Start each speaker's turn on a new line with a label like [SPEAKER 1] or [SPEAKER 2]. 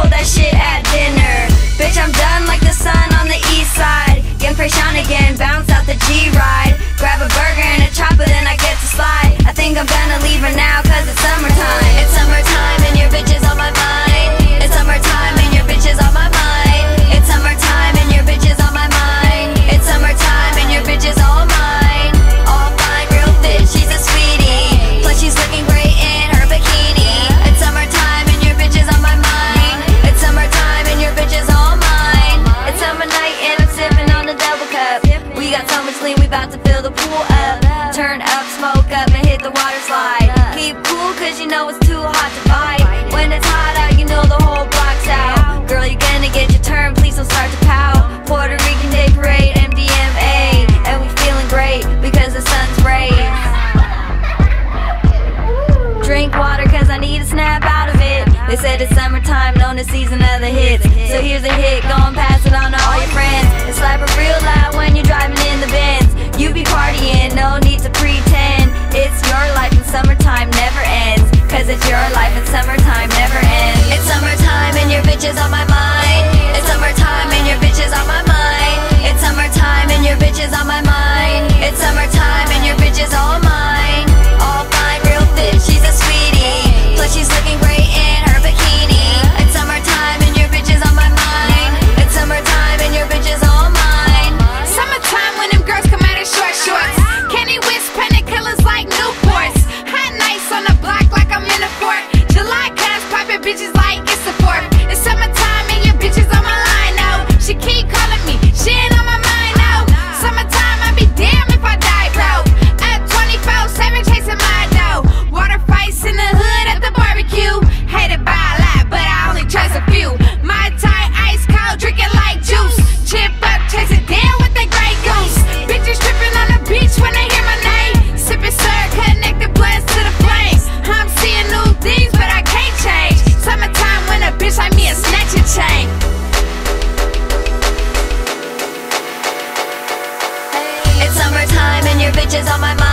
[SPEAKER 1] pull that shit at dinner. Bitch, I'm done like the sun on the east side. Get fresh on again, We got so much lean, we about to fill the pool up. Turn up, smoke up, and hit the water slide. Keep cool, cause you know it's too hot to fight. When it's hot out, you know the whole block's out. Girl, you're gonna get your turn, please don't start to They said it's summertime, known as season of the hits. So here's a hit, go and pass it on to all your friends. It's like a real loud when you're driving in. It's a my mind.